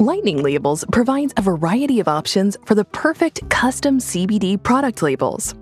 Lightning Labels provides a variety of options for the perfect custom CBD product labels.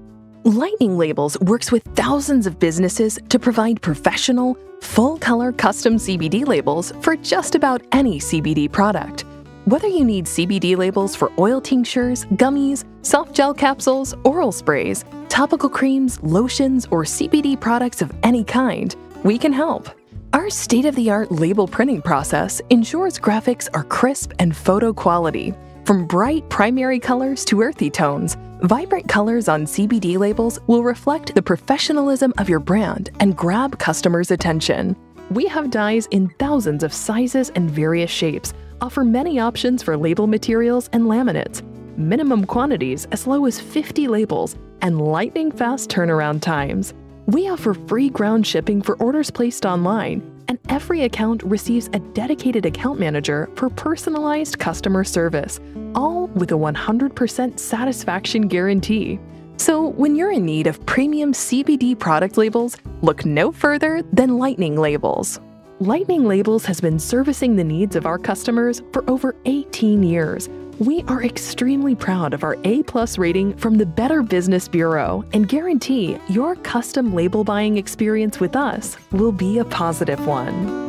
Lightning Labels works with thousands of businesses to provide professional, full color custom CBD labels for just about any CBD product. Whether you need CBD labels for oil tinctures, gummies, soft gel capsules, oral sprays, topical creams, lotions, or CBD products of any kind, we can help. Our state of the art label printing process ensures graphics are crisp and photo quality. From bright primary colors to earthy tones, vibrant colors on CBD labels will reflect the professionalism of your brand and grab customers' attention. We have dies in thousands of sizes and various shapes, offer many options for label materials and laminates, minimum quantities as low as 50 labels, and lightning fast turnaround times. We offer free ground shipping for orders placed online, and every account receives a dedicated account manager for personalized customer service, all with a 100% satisfaction guarantee. So, when you're in need of premium CBD product labels, look no further than Lightning Labels. Lightning Labels has been servicing the needs of our customers for over 18 years we are extremely proud of our A plus rating from the Better Business Bureau and guarantee your custom label buying experience with us will be a positive one.